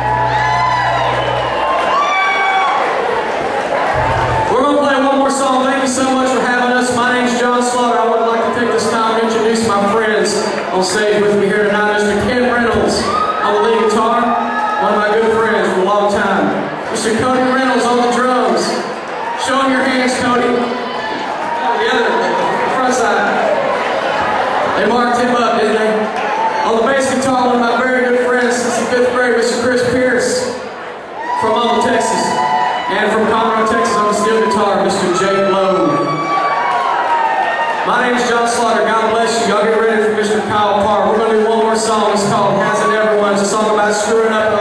you Texas. And from Conroe, Texas, on the steel guitar, Mr. Jay Lowe. My name is John Slaughter. God bless you. Y'all get ready for Mr. Kyle Park. We're going to do one more song. It's called Hasn't Everyone. It's a song about screwing up